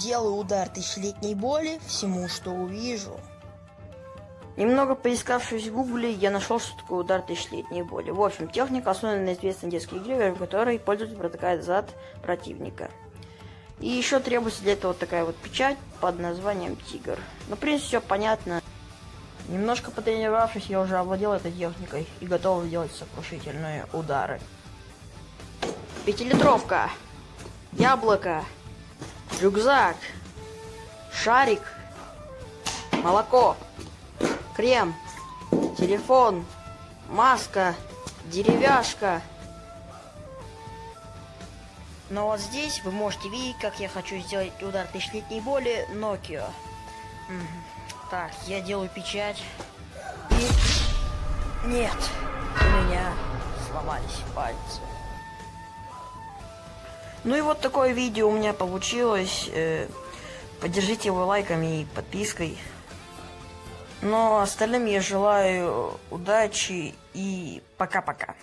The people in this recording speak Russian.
Делаю удар тысячелетней боли всему, что увижу. Немного поискавшись в гугле, я нашел, что такое удар тысячелетней боли. В общем, техника основана на известной детской игре, в которой пользователь протыкает зад противника. И еще требуется для этого такая вот печать под названием Тигр. Ну, в принципе, все понятно. Немножко потренировавшись, я уже овладел этой техникой и готов делать сокрушительные удары. Пятилитровка, яблоко, рюкзак, шарик, молоко, крем, телефон, маска, деревяшка. Но вот здесь вы можете видеть, как я хочу сделать удар тысячелетней боли Nokia. Так, я делаю печать. И... Нет, у меня сломались пальцы. Ну и вот такое видео у меня получилось. Э, Поддержите его лайками и подпиской. Но остальным я желаю удачи и пока-пока.